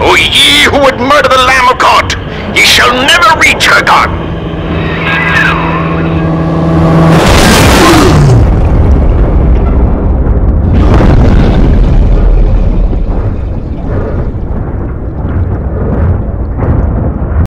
O ye who would murder the Lamb of God, ye shall never reach her God!